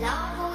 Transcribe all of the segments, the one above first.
love.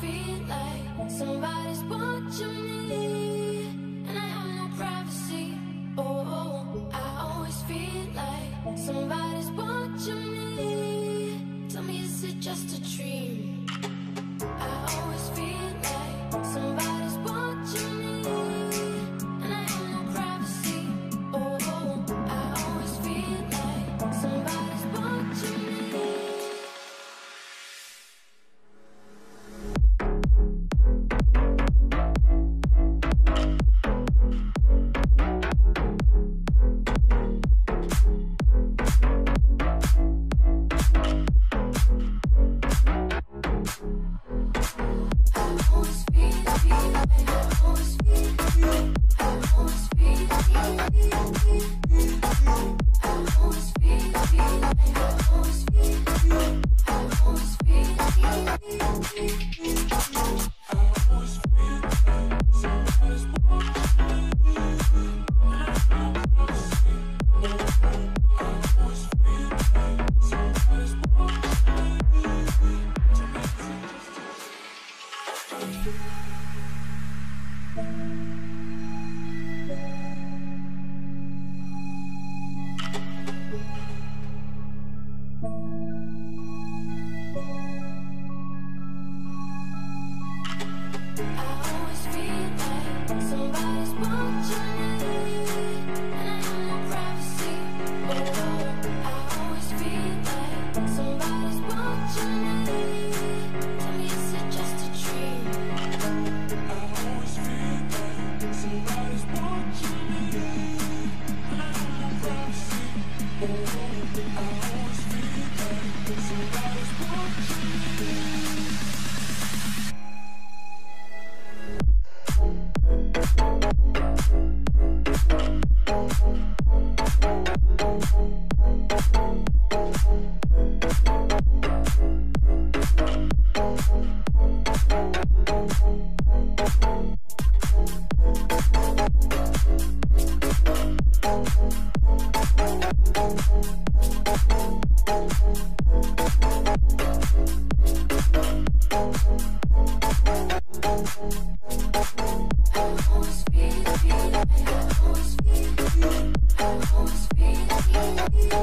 feel like somebody's watching me.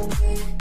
I